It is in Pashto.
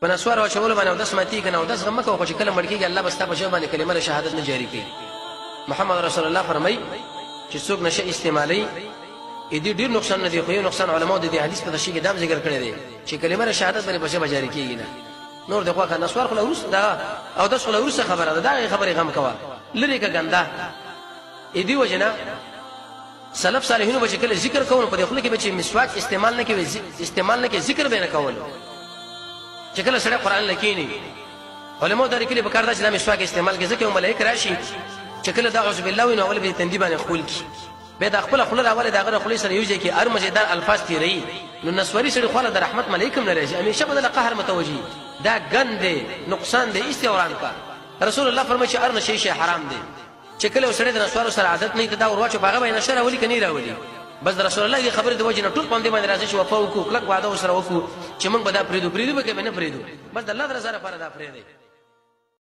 په نسوار او شول باندې او داس ماتي کنه او داس غم کو خو چې کله مړکیږي الله بس تاسو باندې کلمه له شهادت نه جاری کوي محمد رسول الله فرمای چې څوک نشه استعمالي اې دې ډیر نقصان نه دی خو یو نقصان علماء د دې حدیث په تشریح کې دام ذکر کړی دی چې کلمه له شهادت باندې بشه جاری کیږي نه نور دغه خو نسوار خو لورس دا او داس خو لورس خبره ده دا خبره غم کوا لری کا ګنده اې دی وجنه سلف صالحینو به چې کله ذکر کول په دې خوله کې به چې مسواک استعمال نه کوي استعمال نه کوي ذکر به نه کول چې کله سره قران لکینی علماء دا لیکلي په کار دا چې دا مسواک استعمال کې ځکه ملائک راشي چې کله دا اعوذ بالله وینو اول به تندی باندې خول کی به دا خپل خپل راواله دا غره خلی سره یوځي کې هر مزیدار الفاظ تیری نو نسوری سره خپل د رحمت ملائکم نه راځي همیشه بدل قهر متوجي دا ګند نقصان دی استوران کا رسول الله فرمایي چې ارنه شي شي حرام دی چه کله یو سړی د نسوارو سره عادت نه وي ته دا ور واچوه په هغه به یې نشه راولي که نه یې راولي بس د رسول الله دې خبرې د وجې نه ټول په همدې باندې راضي شو وفا وکړو کلک وعده ورسره وکړو چې موږ به دا پرېږدو پرېږدو به که به نه پرېږدو بس د الله د رضا لپاره دا پرېږدی